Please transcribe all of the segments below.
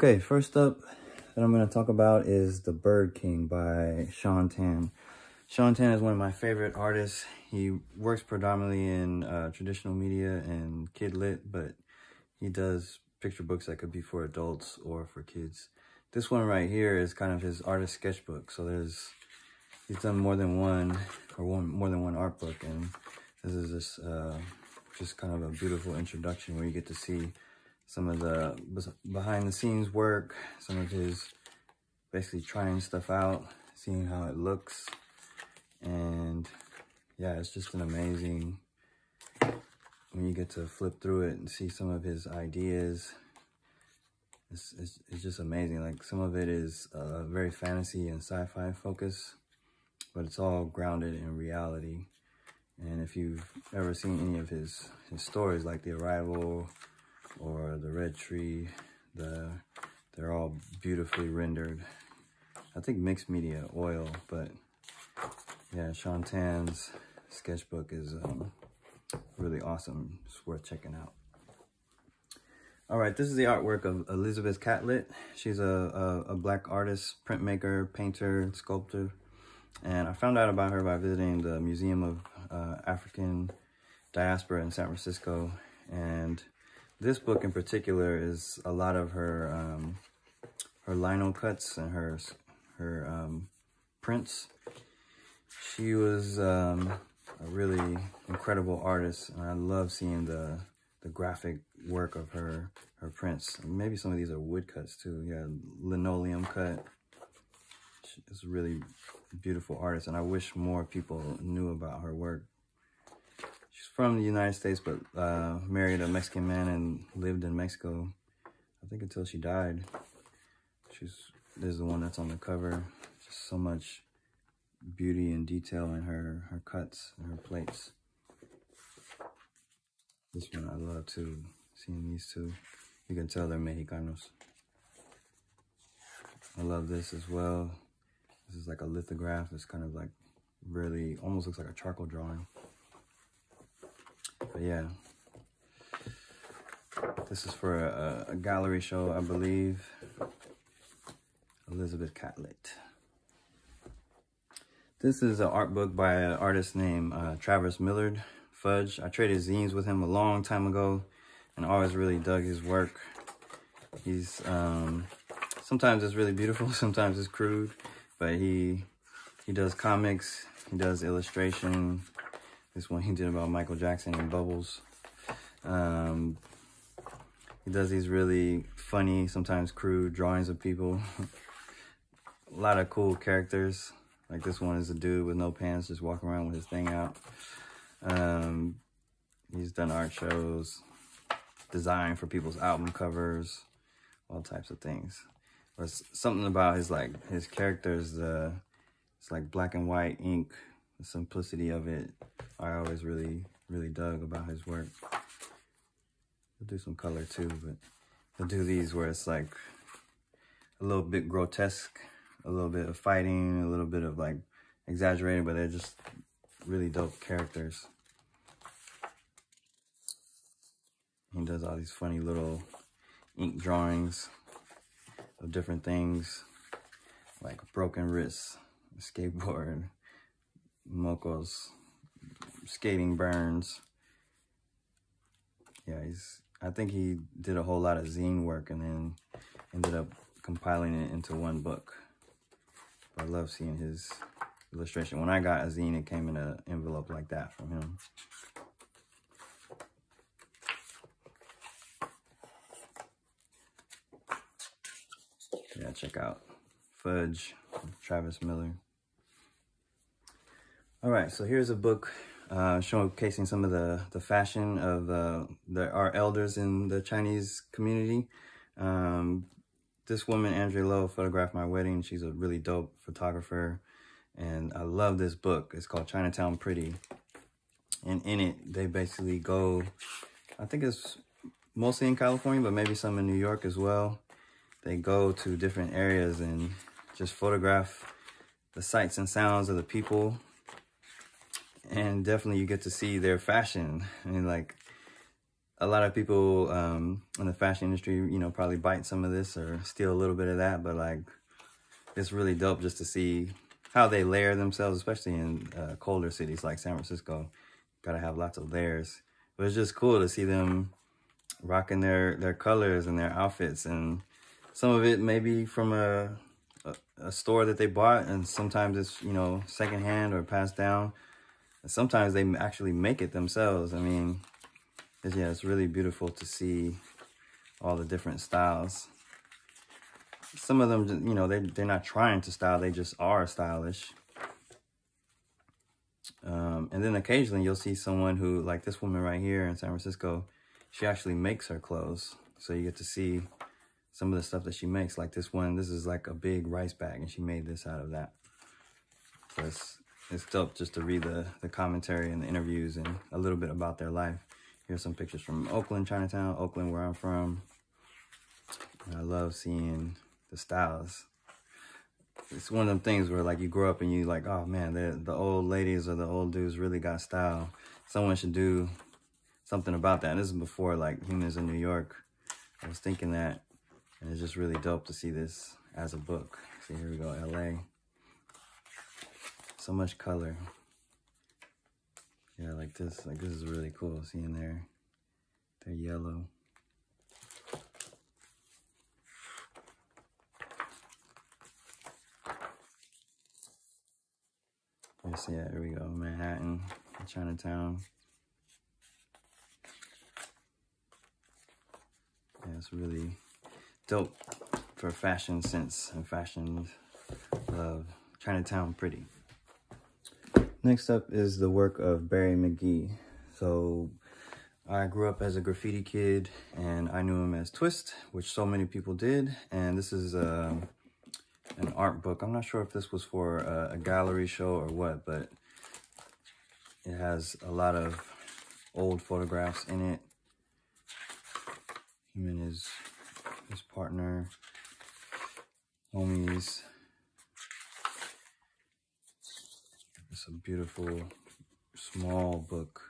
Okay, first up that I'm going to talk about is The Bird King by Shaun Tan. Shaun Tan is one of my favorite artists. He works predominantly in uh, traditional media and kid lit, but he does picture books that could be for adults or for kids. This one right here is kind of his artist sketchbook. So there's, he's done more than one or one more than one art book. And this is uh, just kind of a beautiful introduction where you get to see some of the behind the scenes work, some of his basically trying stuff out, seeing how it looks. And yeah, it's just an amazing, when you get to flip through it and see some of his ideas, it's, it's, it's just amazing. Like some of it is uh, very fantasy and sci-fi focus, but it's all grounded in reality. And if you've ever seen any of his, his stories, like The Arrival, or the red tree. The They're all beautifully rendered. I think mixed media oil, but yeah, Shaun Tan's sketchbook is um, really awesome. It's worth checking out. All right, this is the artwork of Elizabeth Catlett. She's a, a, a black artist, printmaker, painter, sculptor. And I found out about her by visiting the Museum of uh, African Diaspora in San Francisco. And this book in particular is a lot of her um, her lino cuts and her her um, prints. She was um, a really incredible artist, and I love seeing the the graphic work of her her prints. Maybe some of these are woodcuts too. Yeah, linoleum cut. She's a really beautiful artist, and I wish more people knew about her work from the United States, but uh, married a Mexican man and lived in Mexico, I think until she died. She's, this is the one that's on the cover. Just so much beauty and detail in her, her cuts and her plates. This one I love too, seeing these two. You can tell they're Mexicanos. I love this as well. This is like a lithograph. It's kind of like really, almost looks like a charcoal drawing. But yeah, this is for a, a gallery show, I believe. Elizabeth Catlett. This is an art book by an artist named uh, Travis Millard Fudge. I traded zines with him a long time ago and always really dug his work. He's, um, sometimes it's really beautiful, sometimes it's crude, but he, he does comics, he does illustration, this one he did about Michael Jackson and Bubbles. Um, he does these really funny, sometimes crude drawings of people. a lot of cool characters. Like this one is a dude with no pants, just walking around with his thing out. Um, he's done art shows, design for people's album covers, all types of things. But something about his like his characters. Uh, it's like black and white ink the simplicity of it, I always really, really dug about his work. He'll do some color too, but he'll do these where it's like a little bit grotesque, a little bit of fighting, a little bit of like exaggerated, but they're just really dope characters. He does all these funny little ink drawings of different things, like broken wrists, skateboard, Moko's skating burns. Yeah, he's. I think he did a whole lot of zine work and then ended up compiling it into one book. But I love seeing his illustration. When I got a zine, it came in an envelope like that from him. Yeah, check out Fudge, Travis Millard. All right, so here's a book uh, showcasing some of the, the fashion of uh, the, our elders in the Chinese community. Um, this woman, Andria Lo, photographed my wedding. She's a really dope photographer. And I love this book. It's called Chinatown Pretty. And in it, they basically go, I think it's mostly in California, but maybe some in New York as well. They go to different areas and just photograph the sights and sounds of the people and definitely you get to see their fashion. I mean, like, a lot of people um, in the fashion industry, you know, probably bite some of this or steal a little bit of that, but like, it's really dope just to see how they layer themselves, especially in uh, colder cities like San Francisco. Gotta have lots of layers. But it's just cool to see them rocking their, their colors and their outfits. And some of it maybe from a, a, a store that they bought, and sometimes it's, you know, secondhand or passed down. And sometimes they actually make it themselves. I mean, it's, yeah, it's really beautiful to see all the different styles. Some of them, you know, they, they're not trying to style. They just are stylish. Um, and then occasionally you'll see someone who, like this woman right here in San Francisco, she actually makes her clothes. So you get to see some of the stuff that she makes. Like this one, this is like a big rice bag and she made this out of that. So it's, it's dope just to read the, the commentary and the interviews and a little bit about their life. Here's some pictures from Oakland, Chinatown, Oakland, where I'm from. I love seeing the styles. It's one of them things where like you grow up and you like, oh man, the, the old ladies or the old dudes really got style. Someone should do something about that. And this is before like Humans in New York. I was thinking that and it's just really dope to see this as a book. See, here we go, LA. So much color. Yeah, like this. Like this is really cool seeing there. They're yellow. Yes, yeah, here we go. Manhattan, Chinatown. Yeah, it's really dope for fashion sense and fashion love. Chinatown pretty. Next up is the work of Barry McGee. So I grew up as a graffiti kid and I knew him as Twist, which so many people did. And this is uh, an art book. I'm not sure if this was for a, a gallery show or what, but it has a lot of old photographs in it. Him and his, his partner, homies. A beautiful, small book.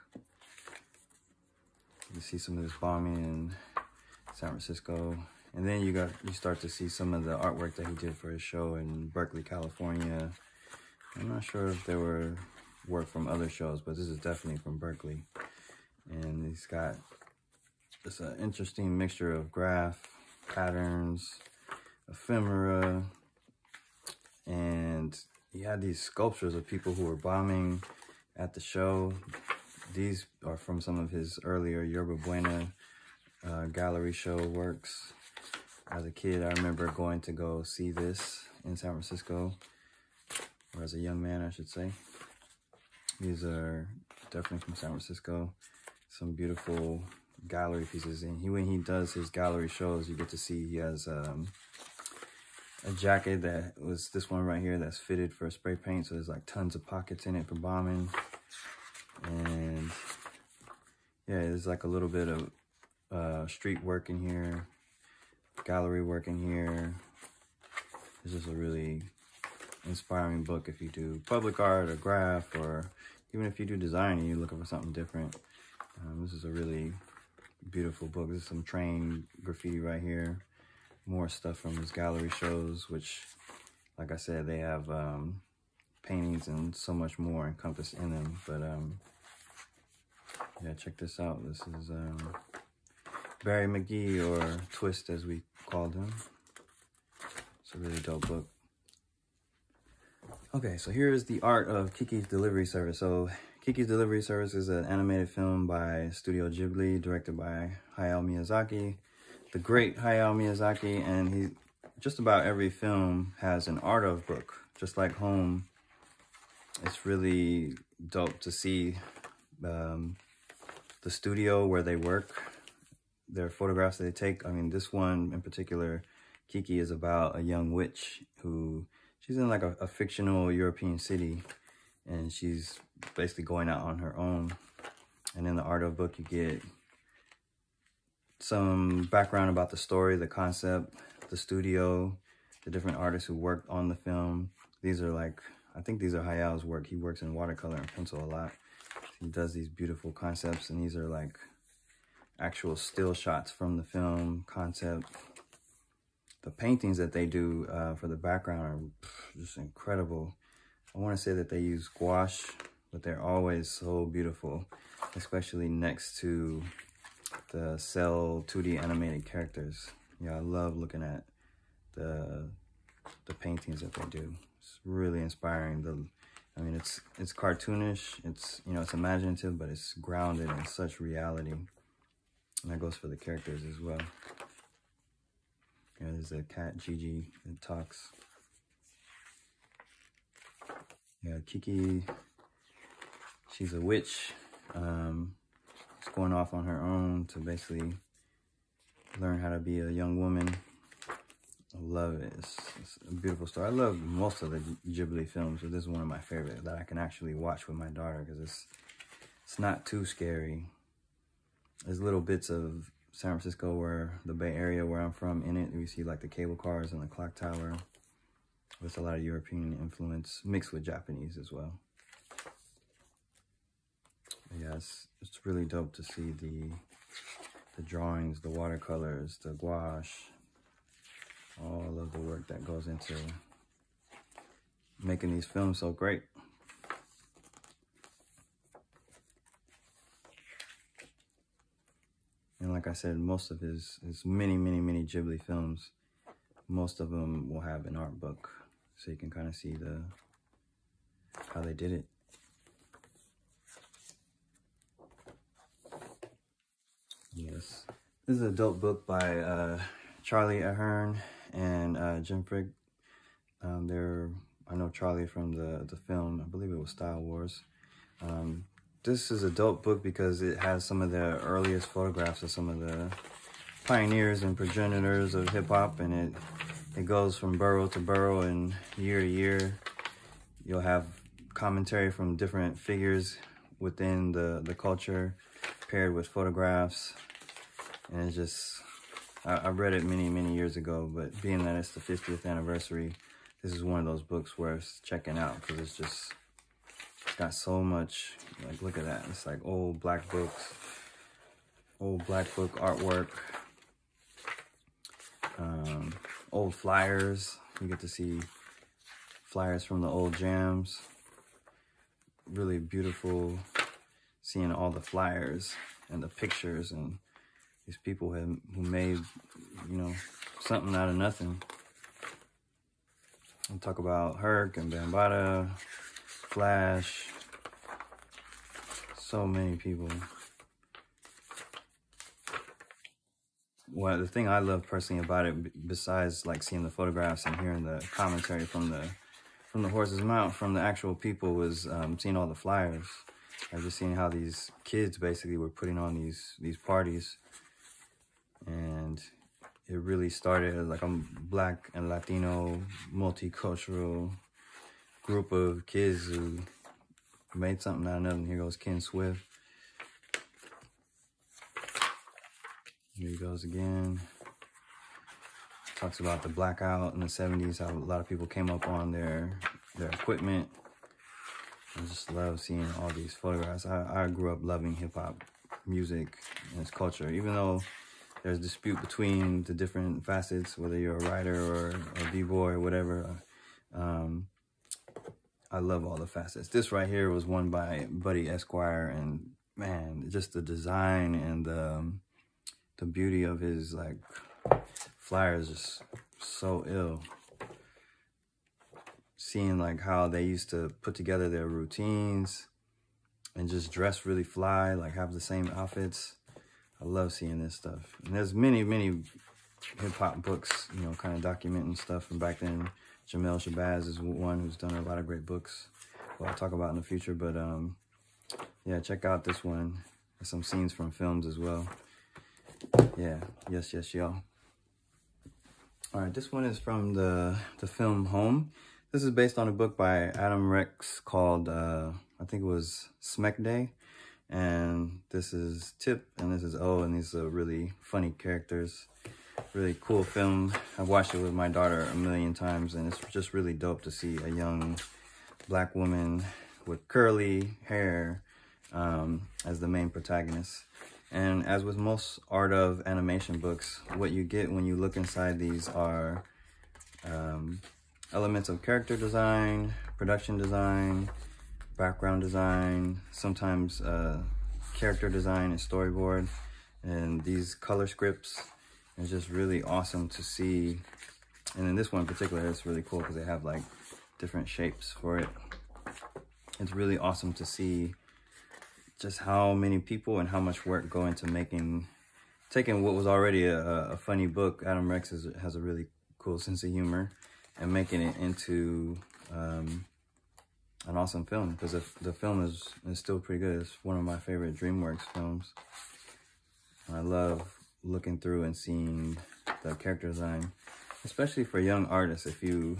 You see some of this bombing in San Francisco. And then you got you start to see some of the artwork that he did for his show in Berkeley, California. I'm not sure if there were work from other shows, but this is definitely from Berkeley. And he's got this an interesting mixture of graph, patterns, ephemera, and he had these sculptures of people who were bombing at the show. These are from some of his earlier Yerba Buena uh, gallery show works. As a kid, I remember going to go see this in San Francisco, or as a young man, I should say. These are definitely from San Francisco. Some beautiful gallery pieces. And he, when he does his gallery shows, you get to see he has um, a jacket that was this one right here that's fitted for spray paint. So there's like tons of pockets in it for bombing. And yeah, there's like a little bit of uh, street work in here, gallery work in here. This is a really inspiring book if you do public art or graph or even if you do design and you're looking for something different. Um, this is a really beautiful book. This is some train graffiti right here more stuff from his gallery shows, which, like I said, they have um, paintings and so much more encompassed in them. But um, yeah, check this out. This is um, Barry McGee, or Twist as we called him. It's a really dope book. Okay, so here is the art of Kiki's Delivery Service. So Kiki's Delivery Service is an animated film by Studio Ghibli, directed by Hayao Miyazaki the great Hayao Miyazaki, and he just about every film has an art of book, just like Home. It's really dope to see um, the studio where they work, their photographs they take. I mean, this one in particular, Kiki, is about a young witch who, she's in like a, a fictional European city, and she's basically going out on her own. And in the art of book, you get some background about the story, the concept, the studio, the different artists who worked on the film. These are like, I think these are Hayao's work. He works in watercolor and pencil a lot. He does these beautiful concepts and these are like actual still shots from the film concept. The paintings that they do uh, for the background are just incredible. I want to say that they use gouache, but they're always so beautiful, especially next to the cell 2D animated characters. Yeah, I love looking at the the paintings that they do. It's really inspiring. The I mean, it's it's cartoonish. It's you know, it's imaginative, but it's grounded in such reality. And that goes for the characters as well. Yeah, there's a cat, Jiji, that talks. Yeah, Kiki, she's a witch. Um, she's going off on her own to basically learn how to be a young woman. I love it. It's, it's, a beautiful story. I love most of the Ghibli films, but this is one of my favorites that I can actually watch with my daughter because it's it's not too scary. There's little bits of San Francisco where the Bay Area where I'm from in it. We see like the cable cars and the clock tower. With a lot of European influence mixed with Japanese as well. It's, it's really dope to see the the drawings, the watercolors, the gouache, all of the work that goes into making these films so great. And like I said, most of his, his many, many, many Ghibli films, most of them will have an art book. So you can kind of see the how they did it. Yes. This is a dope book by uh, Charlie Ahearn and uh, Jim Fricke. Um, they're, I know Charlie from the, the film, I believe it was Style Wars. Um, this is a dope book because it has some of the earliest photographs of some of the pioneers and progenitors of hip hop, and it it goes from borough to borough and year to year. You'll have commentary from different figures within the the culture, paired with photographs, and it's just I, I read it many many years ago, but being that it's the 50th anniversary, this is one of those books worth checking out because it's just it's got so much like look at that. It's like old black books old black book artwork um, old flyers. You get to see flyers from the old jams. Really beautiful seeing all the flyers and the pictures and these people have, who made you know something out of nothing I'll talk about Herc and Bambaataa, Flash. So many people. Well, the thing I love personally about it, besides like seeing the photographs and hearing the commentary from the from the horse's mouth, from the actual people, was um, seeing all the flyers. I've just seen how these kids basically were putting on these these parties, and it really started like a black and Latino multicultural group of kids who made something out of nothing. Here goes Ken Swift. Here he goes again. Talks about the blackout in the 70s, how a lot of people came up on their their equipment. I just love seeing all these photographs. I, I grew up loving hip hop music and its culture, even though there's dispute between the different facets, whether you're a writer or a b-boy or whatever. Um, I love all the facets. This right here was won by Buddy Esquire, and man, just the design and the um, the beauty of his like flyers is so ill. Seeing like how they used to put together their routines and just dress really fly, like have the same outfits. I love seeing this stuff. And there's many, many hip hop books, you know, kind of documenting stuff from back then. Jamel Shabazz is one who's done a lot of great books. Well, I'll talk about in the future, but um, yeah, check out this one. There's some scenes from films as well. Yeah, yes, yes, y'all. All right, this one is from the the film Home. This is based on a book by Adam Rex called uh, I think it was Smekday, and this is Tip and this is O, and these are really funny characters really cool film. I've watched it with my daughter a million times, and it's just really dope to see a young black woman with curly hair um, as the main protagonist. And as with most art of animation books, what you get when you look inside these are um, elements of character design, production design, background design, sometimes uh, character design and storyboard, and these color scripts. It's just really awesome to see. And in this one in particular, it's really cool because they have like different shapes for it. It's really awesome to see just how many people and how much work go into making, taking what was already a, a funny book. Adam Rex is, has a really cool sense of humor and making it into um, an awesome film because the, the film is, is still pretty good. It's one of my favorite DreamWorks films. I love looking through and seeing the character design, especially for young artists. If you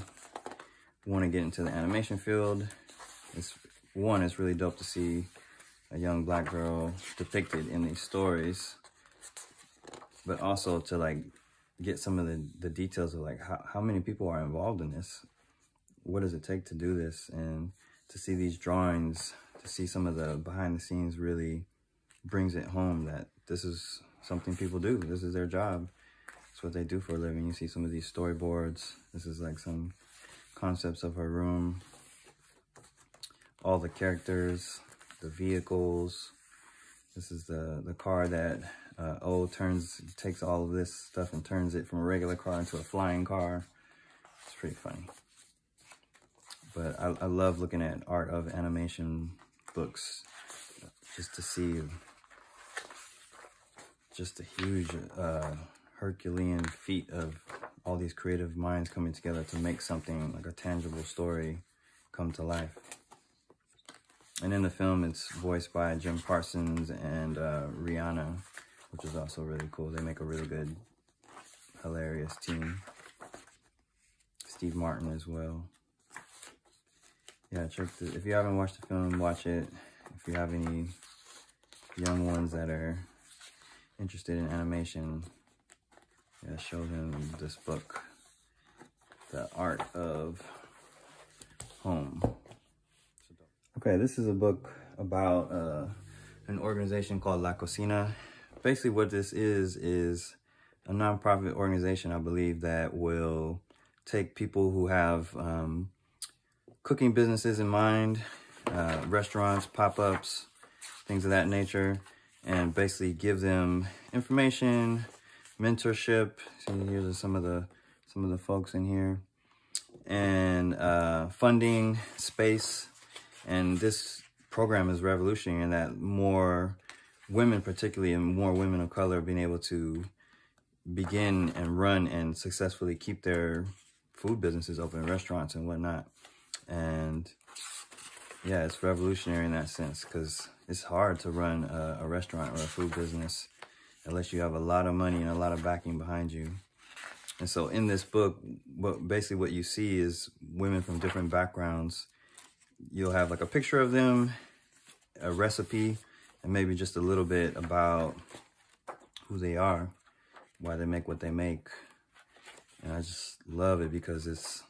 want to get into the animation field, it's one, it's really dope to see a young black girl depicted in these stories, but also to like get some of the, the details of like how, how many people are involved in this. What does it take to do this? And to see these drawings, to see some of the behind the scenes really brings it home that this is something people do. This is their job. It's what they do for a living. You see some of these storyboards. This is like some concepts of her room. All the characters, the vehicles. This is the, the car that uh, turns, takes all of this stuff and turns it from a regular car into a flying car. It's pretty funny. But I, I love looking at art of animation books just to see just a huge uh, Herculean feat of all these creative minds coming together to make something like a tangible story come to life. And in the film, it's voiced by Jim Parsons and uh, Rihanna, which is also really cool. They make a really good, hilarious team. Steve Martin as well. Yeah, check the, if you haven't watched the film, watch it. If you have any young ones that are interested in animation, yeah, show them this book, The Art of Home. Okay, this is a book about uh, an organization called La Cocina. Basically what this is, is a nonprofit organization, I believe, that will take people who have um, cooking businesses in mind, uh, restaurants, pop-ups, things of that nature, and basically give them information, mentorship. See, here's some of the some of the folks in here, and uh, funding, space, and this program is revolutionary in that more women, particularly, and more women of color, being able to begin and run and successfully keep their food businesses open, restaurants and whatnot. And yeah, it's revolutionary in that sense because it's hard to run a, a, restaurant or a food business unless you have a lot of money and a lot of backing behind you. And so in this book, what basically what you see is women from different backgrounds. You'll have like a picture of them, a recipe, and maybe just a little bit about who they are, why they make what they make. And I just love it because it's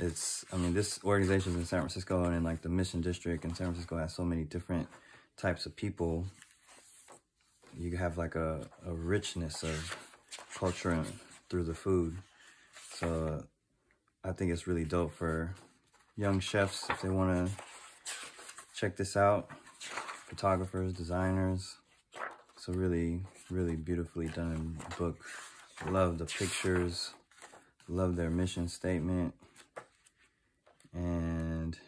it's i mean this organization is in san francisco and in like the mission district in san francisco has so many different types of people. You have like a, a richness of culture through the food. So i think it's really dope for young chefs if they want to check this out photographers designers it's a really really beautifully done book love the pictures love their mission statement and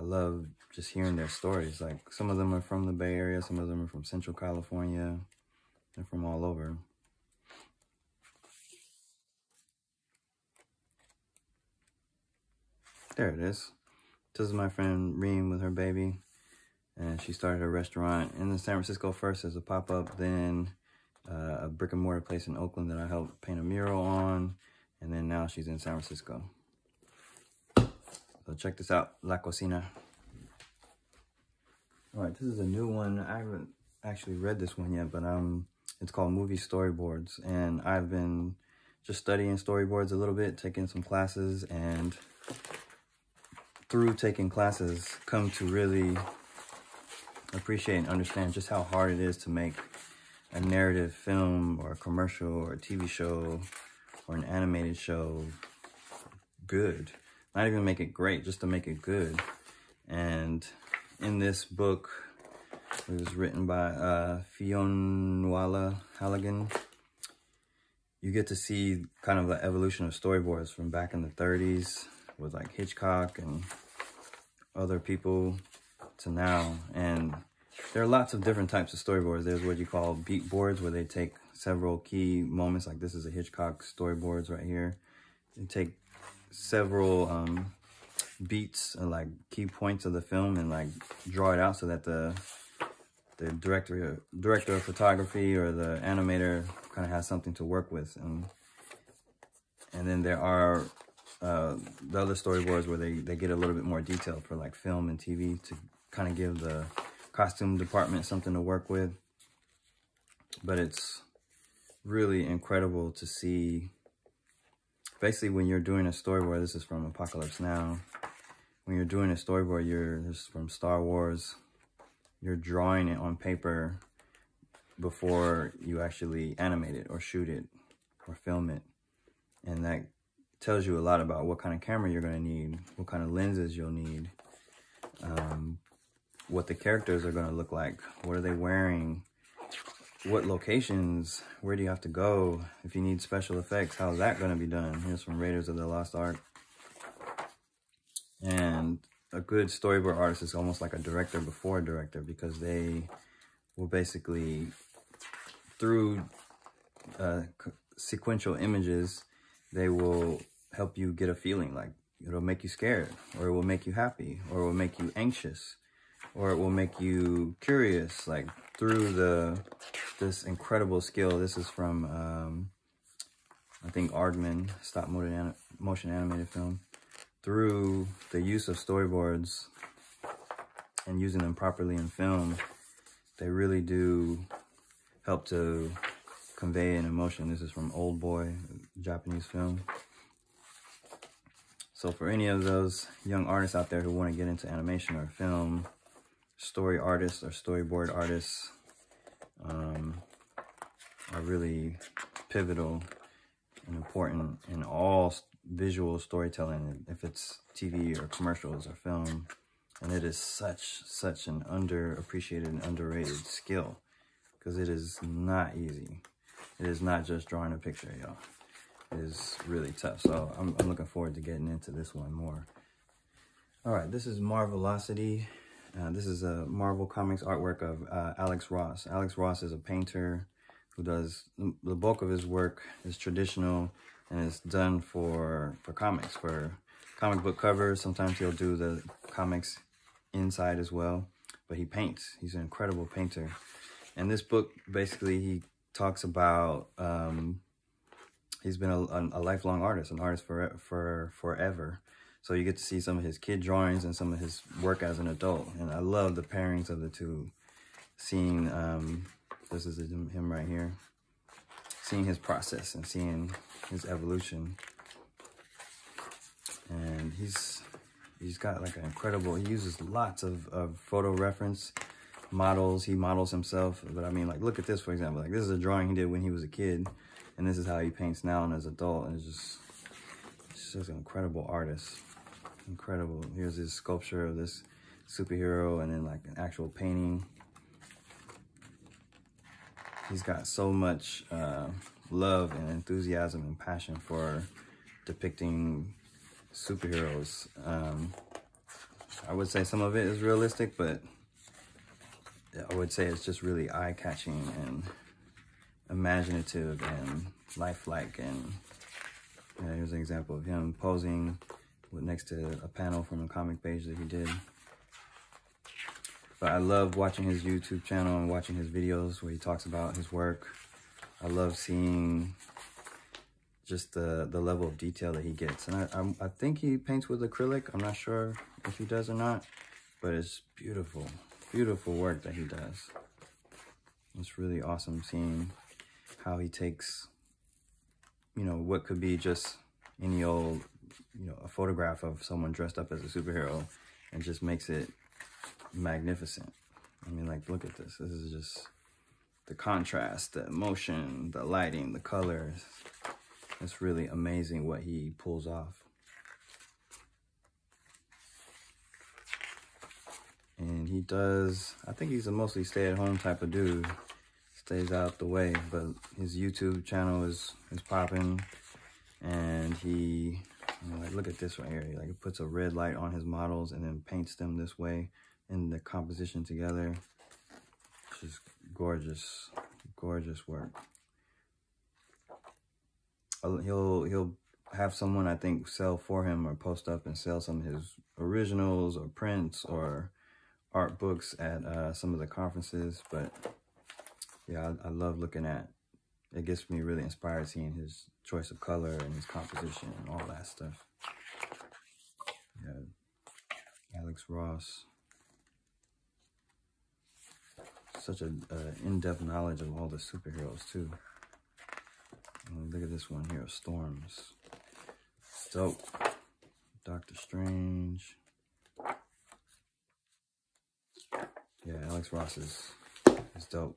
I love just hearing their stories. Like some of them are from the Bay Area, some of them are from Central California, they're from all over. There it is. This is my friend Reem with her baby. And she started a restaurant in the San Francisco first as a pop-up, then uh, a brick and mortar place in Oakland that I helped paint a mural on. And then now she's in San Francisco. So check this out, La Cocina. All right, this is a new one. I haven't actually read this one yet, but um, it's called Movie Storyboards. And I've been just studying storyboards a little bit, taking some classes, and through taking classes, come to really appreciate and understand just how hard it is to make a narrative film or a commercial or a TV show or an animated show good. Not even make it great, just to make it good. And in this book, it was written by uh, Fionnuala Halligan. You get to see kind of the evolution of storyboards from back in the 30s with like Hitchcock and other people to now. And there are lots of different types of storyboards. There's what you call beat boards, where they take several key moments, like this is a Hitchcock storyboards right here. They take several um, beats and like key points of the film and like draw it out so that the the director director of photography or the animator kind of has something to work with and and then there are uh, the other storyboards where they, they get a little bit more detailed for like film and TV to kind of give the costume department something to work with. But it's really incredible to see, basically when you're doing a storyboard, this is from Apocalypse Now, when you're doing a storyboard, you're, this is from Star Wars, you're drawing it on paper before you actually animate it or shoot it or film it. And that tells you a lot about what kind of camera you're going to need, what kind of lenses you'll need, um, what the characters are going to look like, what are they wearing, what locations, where do you have to go, if you need special effects, how's that going to be done? Here's from Raiders of the Lost Ark. And a good storyboard artist is almost like a director before a director because they will basically, through uh, sequential images, they will help you get a feeling like it'll make you scared or it will make you happy or it will make you anxious or it will make you curious like through the this incredible skill. This is from um, i think aardman stop motion, motion animated film. Through the use of storyboards and using them properly in film they really do help to convey an emotion. This is from old boy japanese film. So for any of those young artists out there who want to get into animation or film, story artists or storyboard artists um, are really pivotal and important in all visual storytelling, if it's TV or commercials or film. And it is such, such an underappreciated and underrated skill because it is not easy. It is not just drawing a picture, y'all It is really tough. So I'm, I'm looking forward to getting into this one more. All right, this is Marvelocity. Uh, this is a Marvel Comics artwork of uh, Alex Ross. Alex Ross is a painter who does, the bulk of his work is traditional and is done for, for comics, for comic book covers. Sometimes he'll do the comics inside as well, but he paints. He's an incredible painter. And this book, basically, he talks about um, he's been a, a, lifelong artist, an artist for for forever. So you get to see some of his kid drawings and some of his work as an adult. And I love the pairings of the two. Seeing, um, this is him right here. Seeing his process and seeing his evolution. And he's he's got like an incredible, he uses lots of, of photo reference models. He models himself. But I mean, like, look at this, for example. Like, this is a drawing he did when he was a kid. And this is how he paints now and as an adult. And it's just, it's just an incredible artist. Incredible. Here's his sculpture of this superhero and then like an actual painting. He's got so much uh, love and enthusiasm and passion for depicting superheroes. Um, I would say some of it is realistic, but I would say it's just really eye-catching and imaginative and lifelike. And here's an example of him posing next to a panel from a comic page that he did. But I love watching his YouTube channel and watching his videos where he talks about his work. I love seeing just the, the level of detail that he gets. And I, I, I think he paints with acrylic. I'm not sure if he does or not, but it's beautiful, beautiful work that he does. It's really awesome seeing how he takes, you know, what could be just any old, you know, a photograph of someone dressed up as a superhero and just makes it magnificent. I mean, like, look at this. This is just the contrast, the emotion, the lighting, the colors. It's really amazing what he pulls off. And he does, I think he's a mostly stay-at-home type of dude. Stays out the way, but his YouTube channel is, is popping. And he, like, look at this right here. Like, it puts a red light on his models and then paints them this way in the composition together. Just gorgeous, gorgeous work. He'll he'll have someone I think sell for him or post up and sell some of his originals or prints or art books at uh, some of the conferences. But yeah, I, I love looking at. It gets me really inspired seeing his choice of color and his composition and all that stuff. Yeah, Alex Ross such a uh, in-depth knowledge of all the superheroes too. look at this one here, Storms. Dope. Doctor Strange. Yeah, Alex Ross is, is dope.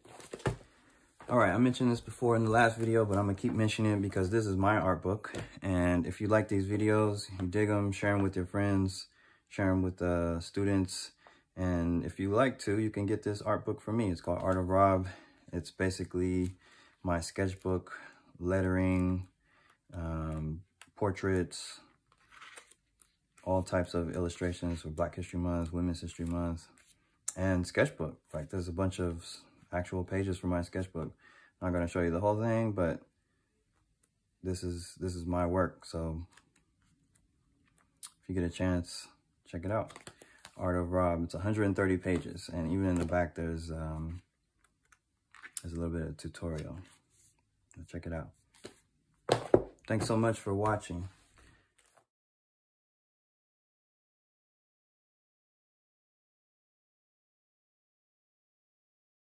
All right, I mentioned this before in the last video, but I'm gonna keep mentioning it because this is my art book. And if you like these videos, you dig them, share them with your friends, share them with uh, students, and if you like to, you can get this art book from me. It's called Art of Rob. It's basically my sketchbook, lettering, um, portraits, all types of illustrations for Black History Month, Women's History Month, and sketchbook. Like there's a bunch of actual pages for my sketchbook. I'm not going to show you the whole thing, but this is this is my work. So if you get a chance, check it out. Art of Rob. It's 130 pages, and even in the back there's um, there's a little bit of tutorial. check it out. Thanks so much for watching.